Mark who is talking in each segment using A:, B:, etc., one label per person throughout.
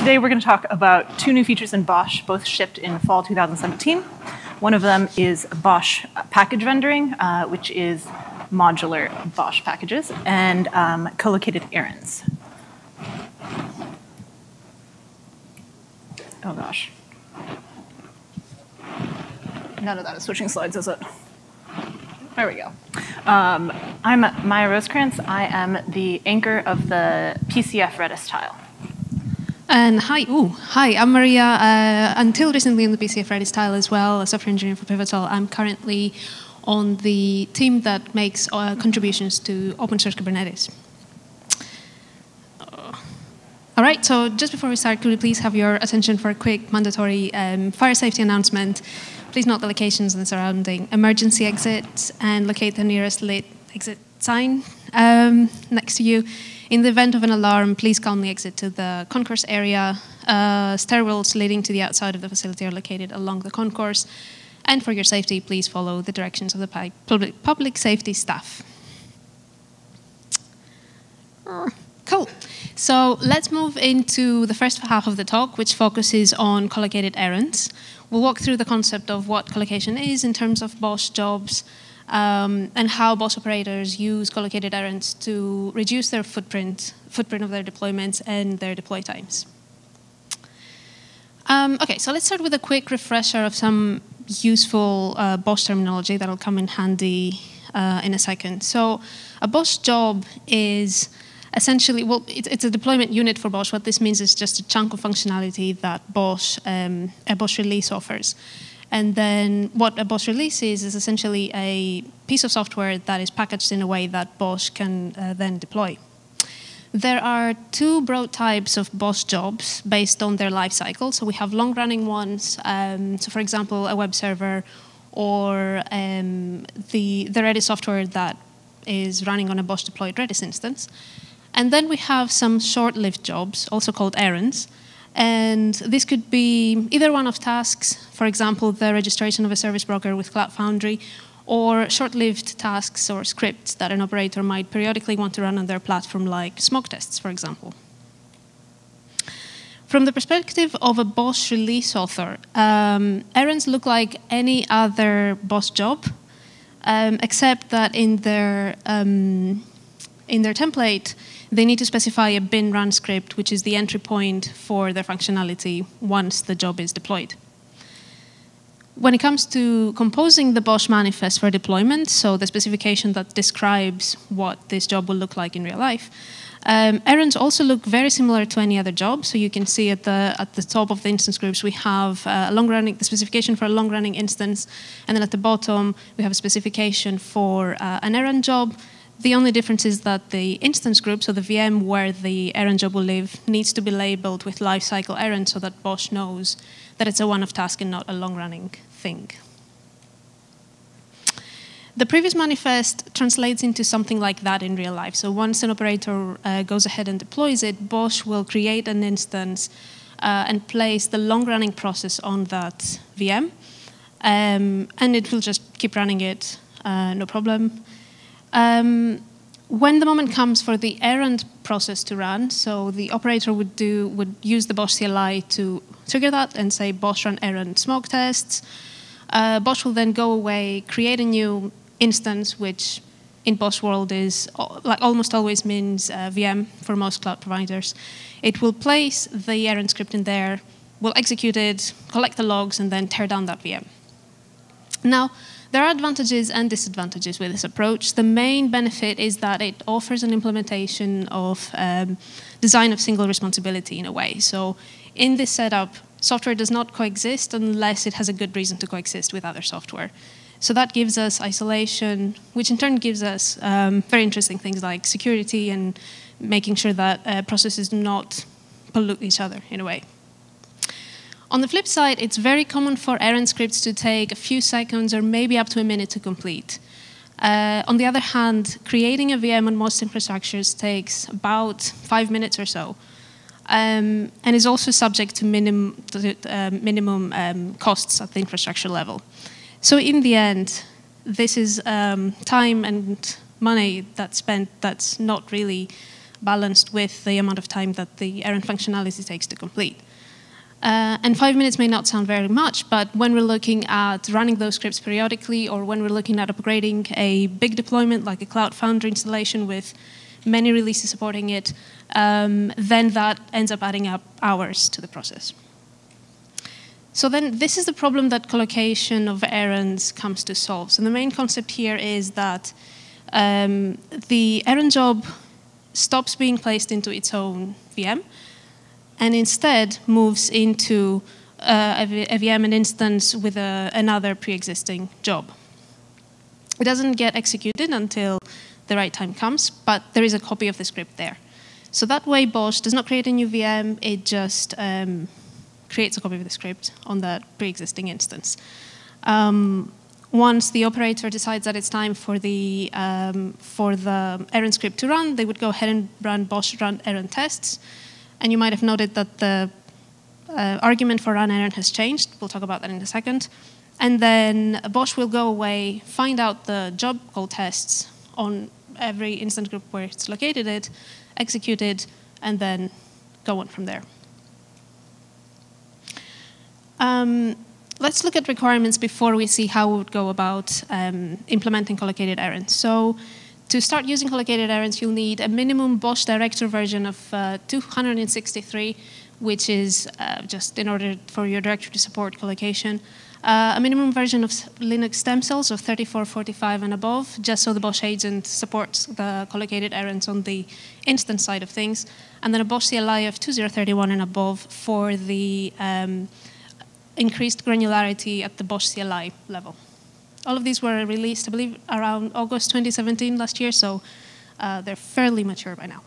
A: today we're going to talk about two new features in BOSH, both shipped in fall 2017. One of them is BOSH package vendoring, uh, which is modular BOSH packages, and um, collocated errands. Oh gosh. None of that is switching slides, is it? There we go. Um, I'm Maya Rosecrance. I am the anchor of the PCF Redis tile.
B: And hi, ooh, hi, I'm Maria. Uh, until recently in the PCF Redis tile as well, a software engineer for Pivotal. I'm currently on the team that makes uh, contributions to open source Kubernetes. Uh, all right, so just before we start, could we please have your attention for a quick mandatory um, fire safety announcement? Please note the locations and the surrounding emergency exits and locate the nearest exit sign um, next to you. In the event of an alarm, please calmly exit to the concourse area. Uh, stairwells leading to the outside of the facility are located along the concourse. And for your safety, please follow the directions of the public, public safety staff. Cool. So let's move into the first half of the talk, which focuses on collocated errands. We'll walk through the concept of what collocation is in terms of BOSH jobs um, and how BOSH operators use collocated errands to reduce their footprint, footprint of their deployments and their deploy times. Um, okay, so let's start with a quick refresher of some useful uh, terminology that'll come in handy uh, in a second. So a BOSH job is essentially, well, it's, a deployment unit for BOSH. What this means is just a chunk of functionality that BOSH, um, a BOSH release offers. And then what a BOSH release is, is essentially a piece of software that is packaged in a way that BOSH can uh, then deploy. There are two broad types of BOSH jobs based on their life cycle. So we have long-running ones. Um, so for example, a web server or um, the, the Redis software that is running on a BOSH deployed Redis instance. And then we have some short-lived jobs, also called errands. And this could be either one of tasks, for example, the registration of a service broker with Cloud Foundry, or short-lived tasks or scripts that an operator might periodically want to run on their platform, like smoke tests, for example. From the perspective of a BOSH release author, um, errands look like any other BOSH job, um, except that in their um, in their template, they need to specify a bin run script, which is the entry point for their functionality once the job is deployed when it comes to composing the BOSH manifest for deployment, so the specification that describes what this job will look like in real life, um, errands also look very similar to any other job. So you can see at the at the top of the instance groups we have uh, a long running the specification for a long running instance, and then at the bottom we have a specification for uh, an errand job. The only difference is that the instance group, so the VM where the errand job will live, needs to be labeled with lifecycle errand so that BOSH knows that it's a one-off task and not a long-running thing. The previous manifest translates into something like that in real life. So once an operator uh, goes ahead and deploys it, BOSH will create an instance uh, and place the long-running process on that VM. Um, and it will just keep running it, uh, no problem. Um, when the moment comes for the errand process to run, so the operator would do would use the BOSH CLI to trigger that and say BOSH run errand smoke tests. Uh, BOSH will then go away, create a new instance, which in BOSH world is like almost always means uh, VM for most cloud providers. It will place the errand script in there, will execute it, collect the logs, and then tear down that VM. Now, there are advantages and disadvantages with this approach. The main benefit is that it offers an implementation of um, design of single responsibility in a way. So in this setup, software does not coexist unless it has a good reason to coexist with other software. So that gives us isolation, which in turn gives us um, very interesting things like security and making sure that uh, processes do not pollute each other in a way. On the flip side, it's very common for errand scripts to take a few seconds or maybe up to a minute to complete. Uh, on the other hand, creating a VM on most infrastructures takes about five minutes or so, um, and is also subject to minim, uh, minimum um, costs at the infrastructure level. So in the end, this is um, time and money that's spent that's not really balanced with the amount of time that the errand functionality takes to complete. Uh, and five minutes may not sound very much, but when we're looking at running those scripts periodically, or when we're looking at upgrading a big deployment like a Cloud Foundry installation with many releases supporting it, um, then that ends up adding up hours to the process. So then this is the problem that collocation of errands comes to solve. So the main concept here is that um, the errand job stops being placed into its own VM and instead moves into uh, a, VM, instance with a, another pre-existing job. It doesn't get executed until the right time comes, but there is a copy of the script there. So that way, BOSH does not create a new VM, it just um, creates a copy of the script on that pre-existing instance. Um, once the operator decides that it's time for the, um, for the errand script to run, they would go ahead and run BOSH run errand tests. And you might have noted that the uh, argument for run errand has changed. We'll talk about that in a second. And then BOSH will go away, find out the job call tests on every instance group where it's located it, execute it, and then go on from there. Um, let's look at requirements before we see how we would go about um, implementing collocated errands. So to start using collocated errands, you'll need a minimum BOSH director version of uh, 263, which is uh, just in order for your directory to support collocation. Uh, a minimum version of Linux stemcells of 3445 and above, just so the BOSH agent supports the collocated errands on the instance side of things. And then a BOSH CLI of 2031 and above for the um, increased granularity at the BOSH CLI level all of these were released, I believe, around August 2017 last year, so uh, they're fairly mature by now.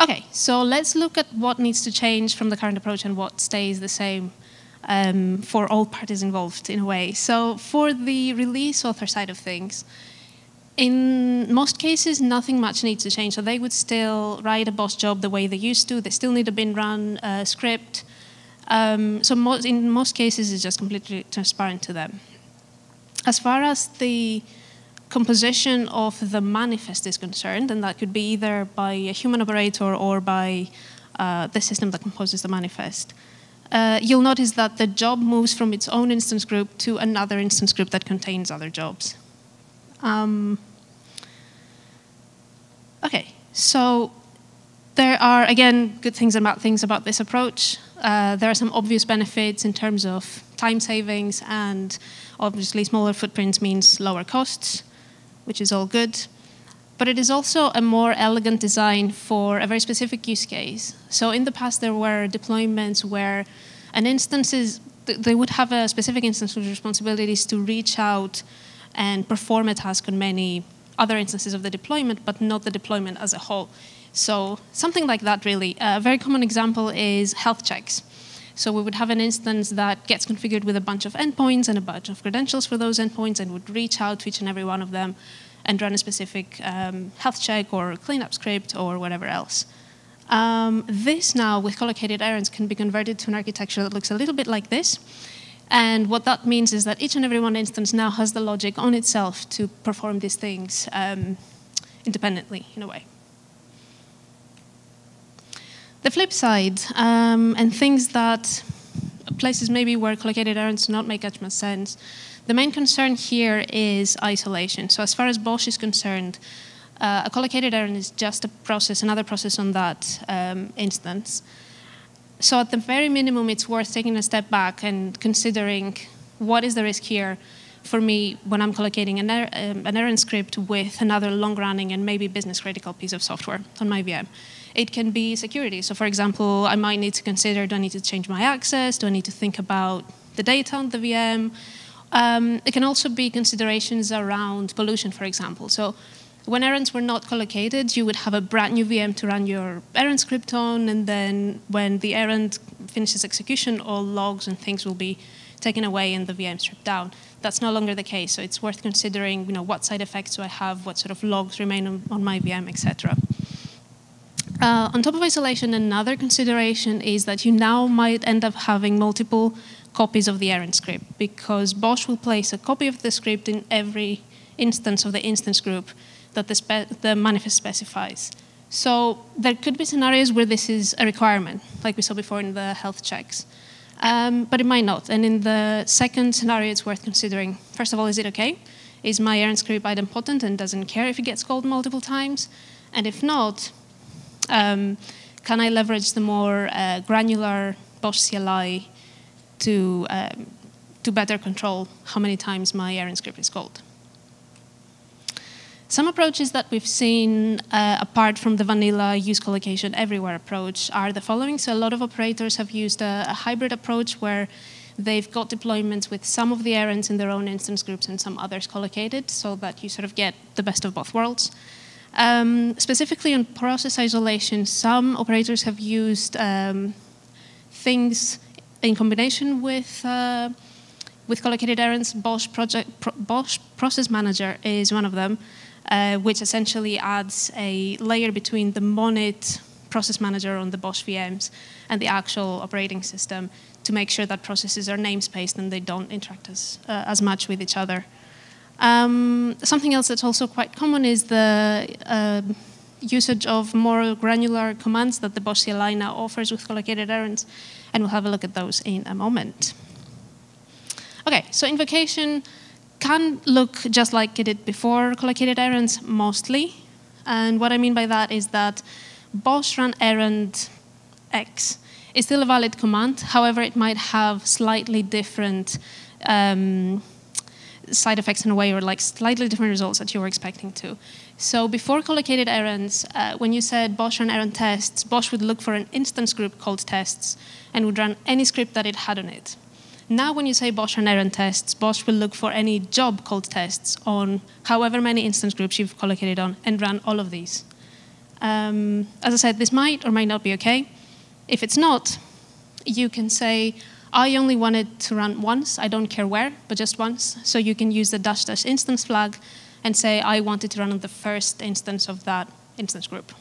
B: Okay, so let's look at what needs to change from the current approach and what stays the same um, for all parties involved in a way. So for the release author side of things, in most cases, nothing much needs to change. So they would still write a BOSH job the way they used to. They still need a bin run uh, script. Um, so most, in most cases, it's just completely transparent to them. As far as the composition of the manifest is concerned, and that could be either by a human operator or by uh, the system that composes the manifest, uh, you'll notice that the job moves from its own instance group to another instance group that contains other jobs. Um, okay, so there are, again, good things and bad things about this approach. Uh, there are some obvious benefits in terms of time savings and Obviously, smaller footprints means lower costs, which is all good. But it is also a more elegant design for a very specific use case. So in the past, there were deployments where an instance is, they would have a specific instance with responsibilities to reach out and perform a task on many other instances of the deployment, but not the deployment as a whole. So something like that, really. A very common example is health checks. So we would have an instance that gets configured with a bunch of endpoints and a bunch of credentials for those endpoints and would reach out to each and every one of them and run a specific um, health check or cleanup script or whatever else. Um, this now, with collocated errands, can be converted to an architecture that looks a little bit like this. And what that means is that each and every one instance now has the logic on itself to perform these things um, independently, in a way. The flip side, um, and things that places maybe where collocated errands do not make as much sense, the main concern here is isolation. So as far as BOSH is concerned, uh, a collocated errand is just a process, another process on that um, instance. So at the very minimum, it's worth taking a step back and considering what is the risk here for me when I'm collocating an, er um, an errand script with another long-running and maybe business-critical piece of software on my VM. It can be security. So for example, I might need to consider, do I need to change my access? Do I need to think about the data on the VM? Um, it can also be considerations around pollution, for example. So when errands were not collocated, you would have a brand new VM to run your errand script on, and then when the errand finishes execution, all logs and things will be taken away and the VM stripped down. That's no longer the case, so it's worth considering you know, what side effects do I have, what sort of logs remain on, on my VM, etc. Uh, on top of isolation, another consideration is that you now might end up having multiple copies of the errand script because BOSH will place a copy of the script in every instance of the instance group that the, the manifest specifies. So there could be scenarios where this is a requirement, like we saw before in the health checks. Um, but it might not. And in the second scenario, it's worth considering. First of all, is it okay? Is my errand script idempotent and doesn't care if it gets called multiple times? And if not, um, can I leverage the more uh, granular BOSH CLI to, um, to better control how many times my errand script is called? Some approaches that we've seen, uh, apart from the vanilla use collocation everywhere approach, are the following. So a lot of operators have used a, a, hybrid approach where they've got deployments with some of the errands in their own instance groups and some others collocated, so that you sort of get the best of both worlds. Um, specifically on process isolation, some operators have used um, things in combination with uh, with collocated errands. BOSH project, Pro, BOSH Process Manager is one of them uh, which essentially adds a layer between the Monit process manager on the BOSH VMs and the actual operating system to make sure that processes are namespaced and they don't interact as, uh, as much with each other. Um, something else that's also quite common is the uh, usage of more granular commands that the BOSH CLI now offers with collocated errands, and we'll have a look at those in a moment. Okay, so invocation can look just like it did before collocated errands, mostly. And what I mean by that is that BOSH run errand X is still a valid command. However, it might have slightly different um, side effects in a way, or like slightly different results that you were expecting to. So before collocated errands, uh, when you said BOSH run errand tests, BOSH would look for an instance group called tests and would run any script that it had on it. Now, when you say BOSH run errand tests, BOSH will look for any job called tests on however many instance groups you've collocated on and run all of these. Um, as I said, this might or might not be okay. If it's not, you can say, I only want it to run once. I don't care where, but just once. So you can use the dash dash instance flag and say, I want it to run on the first instance of that instance group.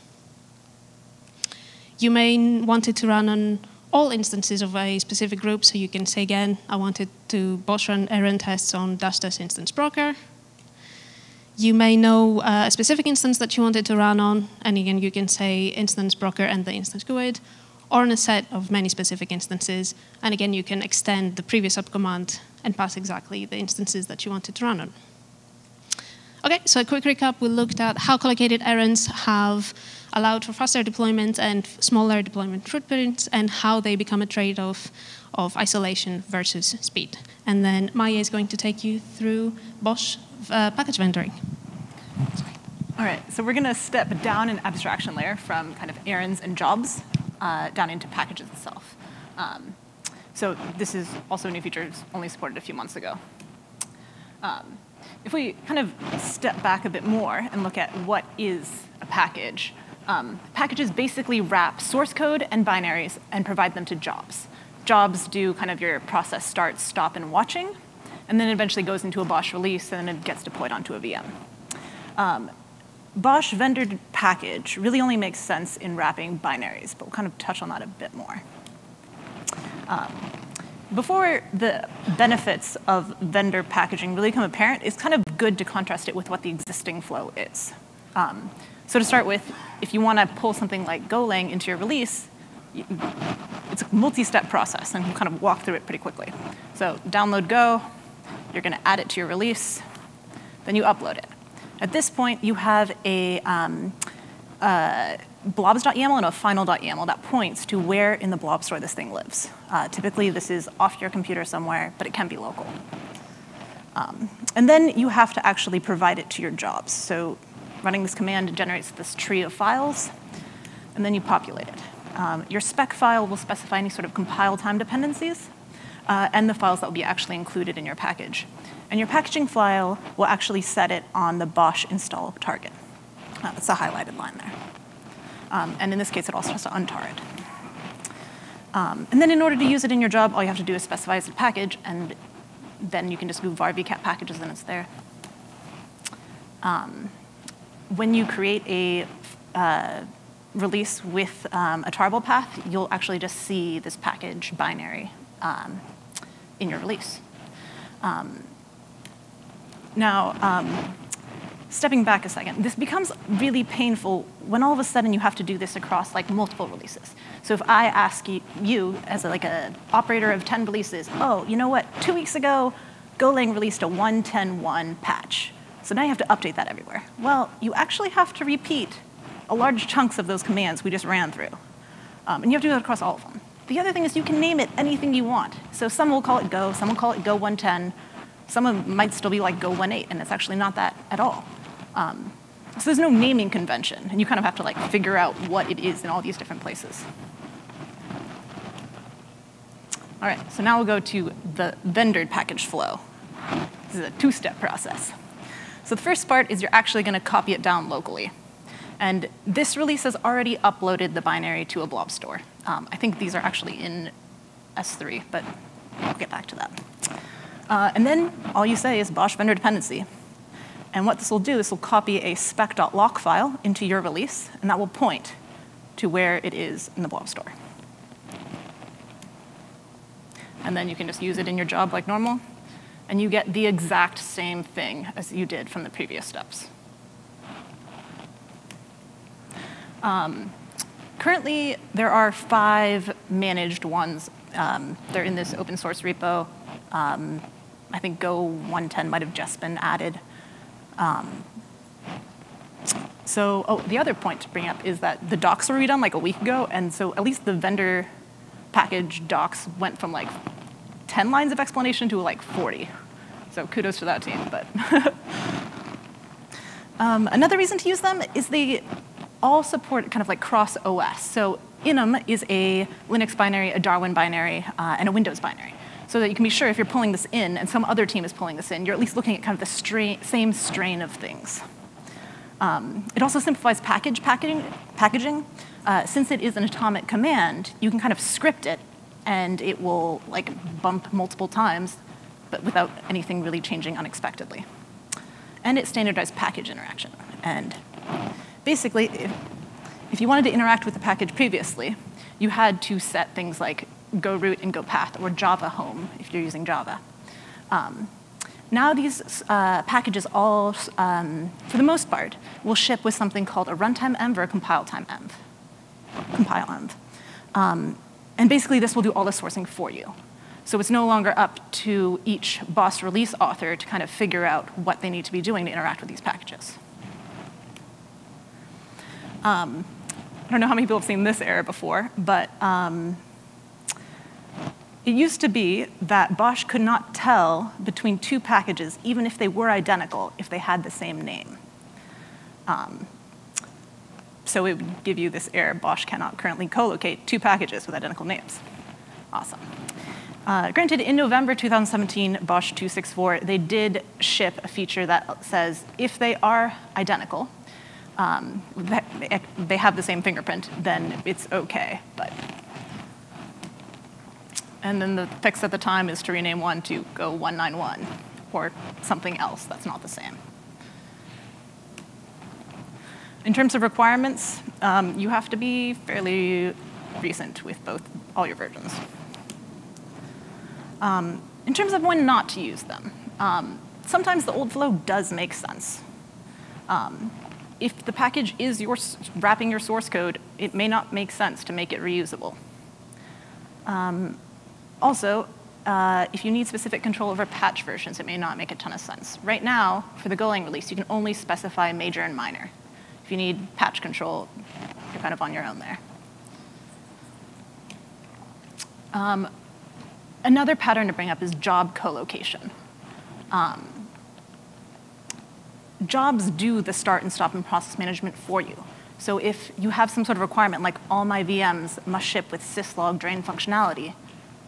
B: You may want it to run on all instances of a specific group. So you can say again, I wanted to both run errand tests on dash dash instance broker. You may know uh, a specific instance that you wanted to run on, and again, you can say instance broker and the instance GUID, or on a set of many specific instances. And again, you can extend the previous subcommand and pass exactly the instances that you wanted to run on. Okay, so a quick recap. We looked at how collocated errands have allowed for faster deployment and smaller deployment footprints, and how they become a trade-off of isolation versus speed. And then Maya is going to take you through BOSH uh, package vendoring.
A: All right, so we're going to step down an abstraction layer from kind of errands and jobs uh, down into packages itself. Um, so this is also a new feature, it's only supported a few months ago. Um, if we kind of step back a bit more and look at what is a package, um, packages basically wrap source code and binaries and provide them to jobs. Jobs do kind of your process start, stop, and watching, and then eventually goes into a BOSH release and then it gets deployed onto a VM. Um, BOSH vendor package really only makes sense in wrapping binaries, but we'll kind of touch on that a bit more. Um, before the benefits of vendor packaging really become apparent, it's kind of good to contrast it with what the existing flow is. Um, so to start with, if you want to pull something like Golang into your release, it's a multi-step process, and you kind of walk through it pretty quickly. So download Go, you're going to add it to your release, then you upload it. At this point, you have a um, uh, blobs.yaml and a final.yaml that points to where in the blob store this thing lives. Uh, typically, this is off your computer somewhere, but it can be local. Um, and then you have to actually provide it to your jobs. So running this command generates this tree of files, and then you populate it. Um, your spec file will specify any sort of compile time dependencies uh, and the files that will be actually included in your package. And your packaging file will actually set it on the BOSH install target. Uh, that's the highlighted line there. Um, and in this case, it also has to untar it. Um, and then in order to use it in your job, all you have to do is specify as a package, and then you can just do var vcap packages and it's there. Um, when you create a uh, release with um, a tarball path, you'll actually just see this package binary um, in your release. Um, now, um, stepping back a second, this becomes really painful when all of a sudden you have to do this across like multiple releases. So if I ask you, as a, like a operator of 10 releases, oh, you know what, two weeks ago, Golang released a 1.10.1 patch. So now you have to update that everywhere. Well, you actually have to repeat a large chunks of those commands we just ran through. Um, and you have to do that across all of them. The other thing is you can name it anything you want. So some will call it Go, some will call it Go 110, some might still be like Go 1.8, and it's actually not that at all. Um, so there's no naming convention, and you kind of have to like figure out what it is in all these different places. All right, so now we'll go to the vendored package flow. This is a two-step process. So the first part is you're actually going to copy it down locally. And this release has already uploaded the binary to a blob store. Um, I think these are actually in S3, but I'll get back to that. Uh, and then all you say is bosh vendor dependency. And what this will do, this will copy a spec.lock file into your release, and that will point to where it is in the blob store. And then you can just use it in your job like normal, and you get the exact same thing as you did from the previous steps. Um, currently, there are five managed ones. Um, they're in this open source repo. Um, I think Go 110 might have just been added. Um, so, oh, the other point to bring up is that the docs were redone like a week ago, and so at least the vendor package docs went from like 10 lines of explanation to like 40. So kudos to that team, but. um, another reason to use them is they all support kind of like cross OS. So Inum is a Linux binary, a Darwin binary, uh, and a Windows binary. So that you can be sure if you're pulling this in and some other team is pulling this in, you're at least looking at kind of the same strain of things. Um, it also simplifies package packaging. packaging. Uh, since it is an atomic command, you can kind of script it and it will like bump multiple times, but without anything really changing unexpectedly. And it standardized package interaction. And basically, if, you wanted to interact with the package previously, you had to set things like go root and go path, or Java home if you're using Java. Um, now these uh, packages all, um, for the most part, will ship with something called a runtime env or a compile time env. Compile env. Um, and basically this will do all the sourcing for you. So it's no longer up to each BOSH release author to kind of figure out what they need to be doing to interact with these packages. Um, I don't know how many people have seen this error before, but um, it used to be that BOSH could not tell between two packages, even if they were identical, if they had the same name. Um, so it would give you this error, BOSH cannot currently co-locate two packages with identical names. Awesome. Uh, granted, in November 2017, BOSH 264, they did ship a feature that says if they are identical, um, they have the same fingerprint, then it's okay. But and then the fix at the time is to rename one to Go 191 or something else that's not the same. In terms of requirements, um, you have to be fairly recent with both all your versions. Um, in terms of when not to use them, um, sometimes the old flow does make sense. Um, if the package is your, wrapping your source code, it may not make sense to make it reusable. Um, also, uh, if you need specific control over patch versions, it may not make a ton of sense. Right now, for the Golang release, you can only specify major and minor. If you need patch control, you're kind of on your own there. Um, another pattern to bring up is job co-location. Um, jobs do the start and stop and process management for you. So if you have some sort of requirement like all my VMs must ship with syslog drain functionality,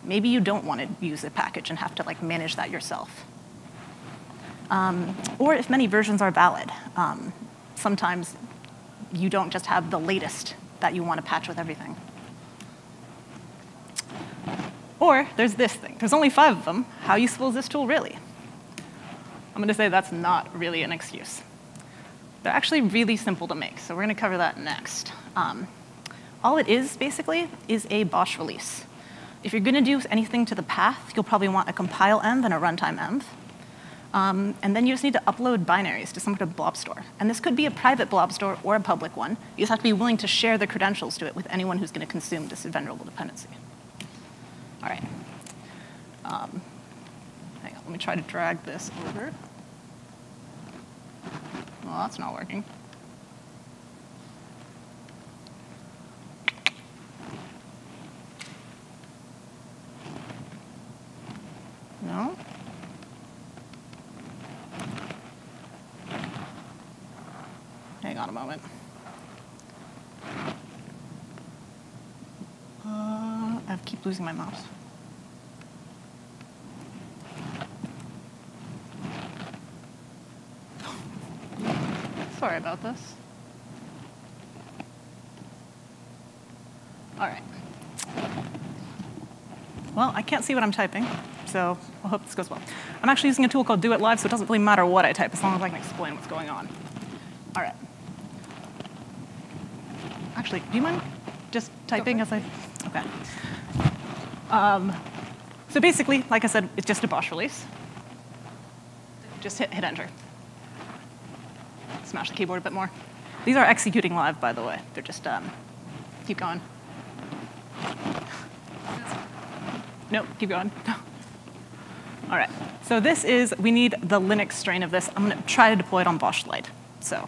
A: maybe you don't want to use a package and have to like manage that yourself. Um, or if many versions are valid, um, sometimes you don't just have the latest that you want to patch with everything. Or there's this thing. There's only five of them. How useful is this tool really? I'm going to say that's not really an excuse. They're actually really simple to make, so we're going to cover that next. Um, all it is, basically, is a BOSH release. If you're going to do anything to the path, you'll probably want a compile env and a runtime env. Um, and then you just need to upload binaries to some sort of blob store. And this could be a private blob store or a public one. You just have to be willing to share the credentials to it with anyone who's going to consume this venerable dependency. All right. Um, on, let me try to drag this over. Well, that's not working. No? Hang on a moment. Uh, I keep losing my mouse. Sorry about this. All right. Well, I can't see what I'm typing, so I hope this goes well. I'm actually using a tool called Do It Live, so it doesn't really matter what I type as long as I can explain what's going on. All right. Actually, do you mind just typing as I? Okay. Um, so basically, like I said, it's just a BOSH release. Just hit, hit enter. Smash the keyboard a bit more. These are executing live, by the way. They're just, um, keep going. Nope, keep going. All right, so this is, we need the Linux strain of this. I'm gonna try to deploy it on BOSH Lite, so.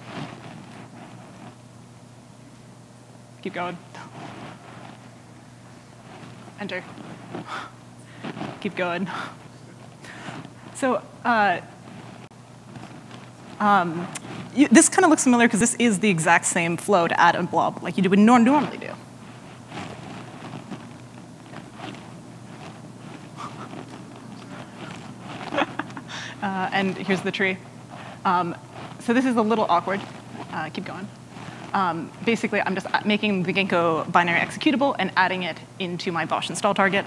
A: Keep going. Enter. Keep going. So, uh, um, you, this kind of looks familiar because this is the exact same flow to add a blob like you would nor normally do. uh, and here's the tree. Um, so this is a little awkward. Uh, keep going. Um, basically, I'm just making the Ginkgo binary executable and adding it into my BOSH install target.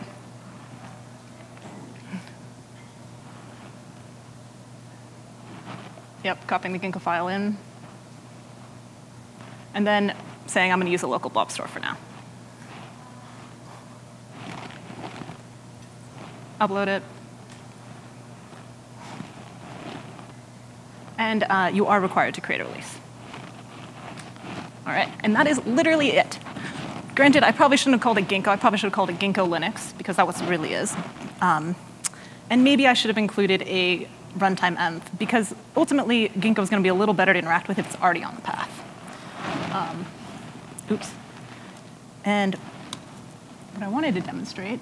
A: Yep, copying the Ginkgo file in. And then saying I'm going to use a local blob store for now. Upload it. And uh, you are required to create a release. All right, and that is literally it. Granted, I probably shouldn't have called it Ginkgo. I probably should have called it Ginkgo Linux, because that what it really is. Um, and maybe I should have included a runtime env, because ultimately, Ginkgo is going to be a little better to interact with if it's already on the path. Um, oops. And what I wanted to demonstrate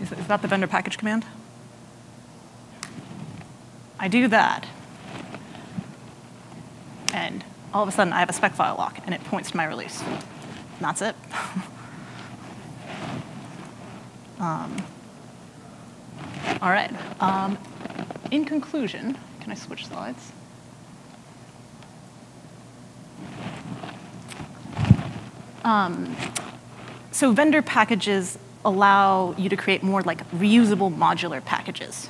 A: is, is that the vendor package command? I do that. And all of a sudden, I have a spec file lock, and it points to my release. And that's it. um, all right. Um, in conclusion, can I switch slides? Um, so vendor packages allow you to create more like reusable modular packages.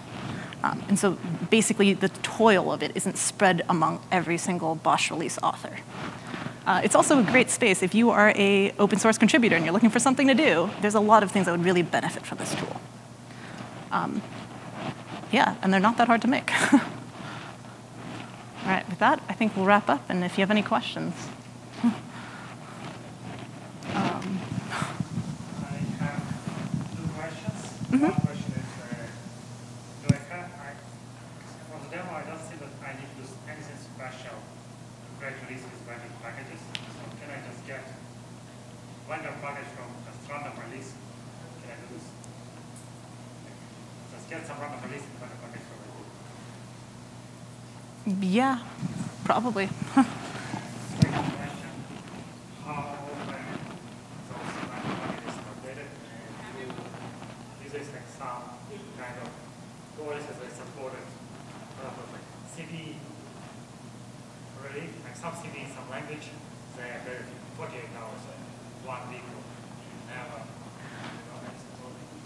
A: Um, and so basically the toil of it isn't spread among every single BOSH release author. Uh, it's also a great space if you are a open source contributor and you're looking for something to do, there's a lot of things that would really benefit from this tool. Um, yeah, and they're not that hard to make. All right, with that, I think we'll wrap up, and if you have any questions. um,
C: I have two questions.
A: Mhm.
C: One question is, uh, do I have, I, for the demo, I don't see that I need to do anything special to create release with vendor packages. So can I just get vendor package from just random release? Can I do this? Just get some random release and vendor package from it.
A: yeah, probably.
C: Second question, how often those vendor packages are updated? And do is like some kind of policies that supported, for example, like CD really, like some CD in some language, they are very 48 hours, like one week, or never. you know, that's totally-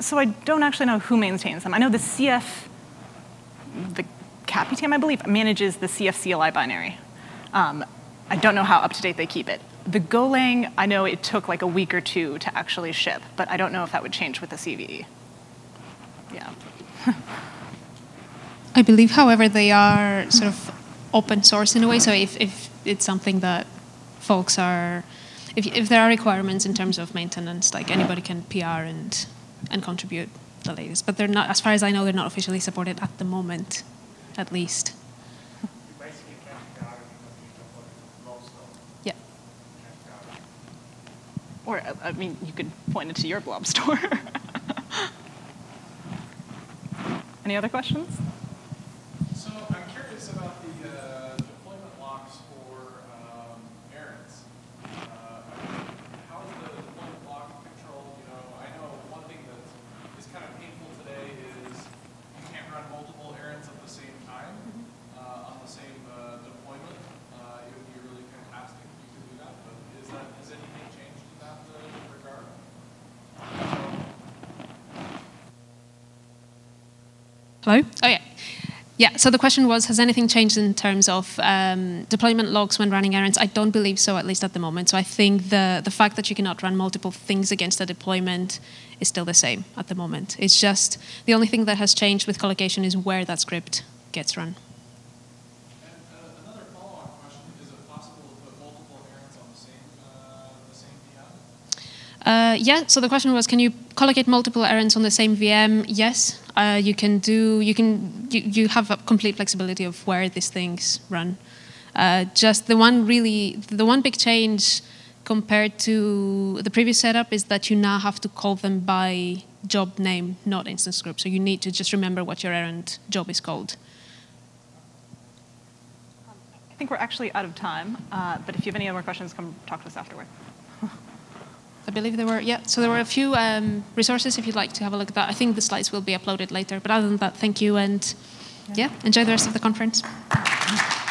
A: so I don't actually know who maintains them. I know the CF, the CAPI team, I believe, manages the CF CLI binary. Um, I don't know how up to date they keep it. The Golang, I know it took like a week or two to actually ship, but I don't know if that would change with the CVE. Yeah.
B: I believe, however, they are sort of open source in a way. So if, if it's something that folks are, if, if there are requirements in terms of maintenance, like anybody can PR and, and contribute the latest. But they're not, as far as I know, they're not officially supported at the moment, at least.
C: You basically can't PR because you support low slope.
B: Yeah.
A: Or, I mean, you could point it to your blob store. Any other questions?
D: So I'm curious about the uh, deployment locks for um, errands. Uh, how is the deployment lock controlled? You know, I know one thing that is kind of painful today is you can't run multiple errands at the same time uh, on the same uh, deployment. Uh, it would be really fantastic if you could do that, but is that has anything changed in that uh, regard?
B: Hello? Oh, yeah. Yeah, so the question was Has anything changed in terms of um, deployment logs when running errands? I don't believe so, at least at the moment. So I think the, the fact that you cannot run multiple things against a deployment is still the same at the moment. It's just the only thing that has changed with collocation is where that script gets run.
D: And uh, another follow-on question: Is it possible to put multiple errands on the same uh, the same VM?
B: Uh, yeah. So the question was, can you collocate multiple errands on the same VM? Yes. Uh, you can do. You can. You, you have a complete flexibility of where these things run. Uh, just the one really, the one big change compared to the previous setup is that you now have to call them by job name, not instance group. So you need to just remember what your errand job is called.
A: I think we're actually out of time, uh, but if you have any other questions, come talk to us afterward.
B: I believe there were, yeah, so there were a few um, resources if you'd like to have a look at that. I think the slides will be uploaded later. But other than that, thank you and yeah, enjoy the rest of the conference.